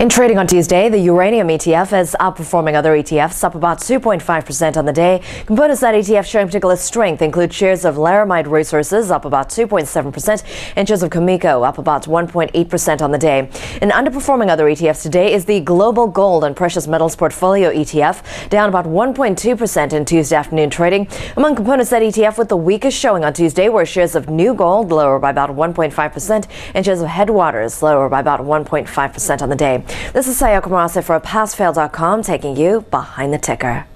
In trading on Tuesday, the uranium ETF is outperforming other ETFs, up about 2.5% on the day. Components that ETF showing particular strength include shares of Laramide Resources, up about 2.7%, and shares of Cameco, up about 1.8% on the day. And underperforming other ETFs today is the Global Gold and Precious Metals Portfolio ETF, down about 1.2% in Tuesday afternoon trading. Among components that ETF with the weakest showing on Tuesday were shares of New Gold, lower by about 1.5%, and shares of Headwaters, lower by about 1.5% on the day. This is Sayoko Murase for PassFail.com taking you behind the ticker.